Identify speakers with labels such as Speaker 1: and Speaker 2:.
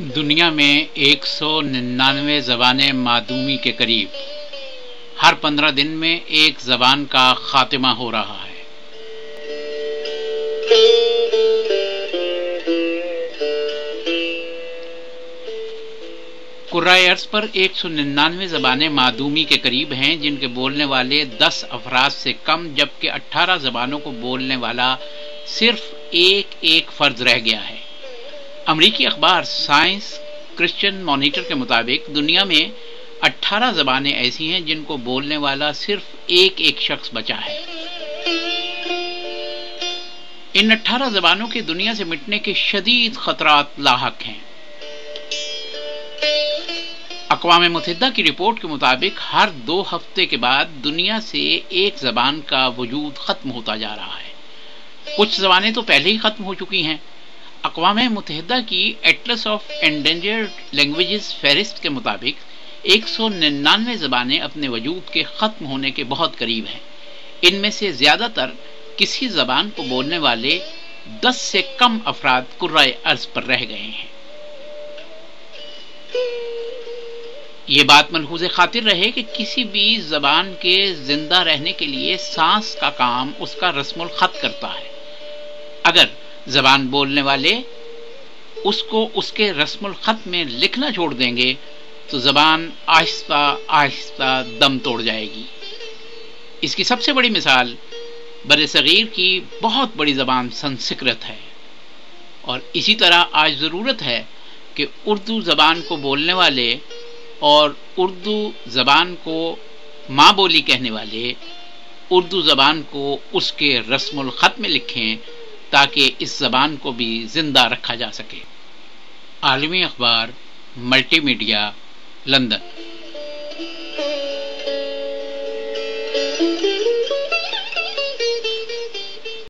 Speaker 1: दुनिया में एक सौ निन्यानवे जबानें मादूमी के करीब। हर पंद्रह दिन में एक जबान का खात्मा हो रहा है। कुर्रार्स पर एक सौ निन्यानवे जबानें मादूमी के करीब हैं, जिनके बोलने वाले दस अफराज से कम, जबकि अट्ठारह जबानों को बोलने वाला सिर्फ़ एक एक फ़र्ज़ रह गया है। अमरीकी अखबार साइंस क्रिश्चियन मॉनिटर के मुताबिक दुनिया में 18 जबानें ऐसी हैं जिनको बोलने वाला सिर्फ़ एक एक शख्स बचा है। इन 18 जबानों के दुनिया से मिटने के शदीद खतरात लाक हैं। अकवा मुतहदा की रिपोर्ट के मुताबिक हर दो हफ़्ते के बाद दुनिया से एक जबान का वजूद खत्म होता जा रहा है। कुछ जबानें तो पहले ही खत्म हो चुकी हैं। अकवा मुतहदा की एटलस ऑफ़ एंडेंजर्ड लैंग्वेजेस फेरिस्ट के मुताबिक एक सौ निन्यानवे जबानें अपने वजूद के ख़त्म होने के बहुत करीब हैं। इनमें से ज़्यादातर किसी जबान को बोलने वाले दस से कम अफराद कुर्राए अर्ज़ पर रह गए हैं। ये बात मलहूज खातिर रहे कि किसी भी जबान के ज़िंदा रहने के लिए सांस का काम उसका रस्मुल खत करता है। अगर जबान बोलने वाले, उसको उसके रस्मुल खत में लिखना छोड़ देंगे तो जबान आहिस्ता आहिस्ता दम तोड़ जाएगी। इसकी सबसे बड़ी मिसाल, बर सग़ीर की बहुत बड़ी ज़बान संस्कृत है। और इसी तरह आज ज़रूरत है कि उर्दू ज़बान को बोलने वाले और उर्दू ज़बान को माँ बोली कहने वाले उर्दू ज़बान को उसके रस्मुल ख़त में लिखें ताकि इस जबान को भी ज़िंदा रखा जा सके। आलमी अखबार मल्टीमीडिया लंदन।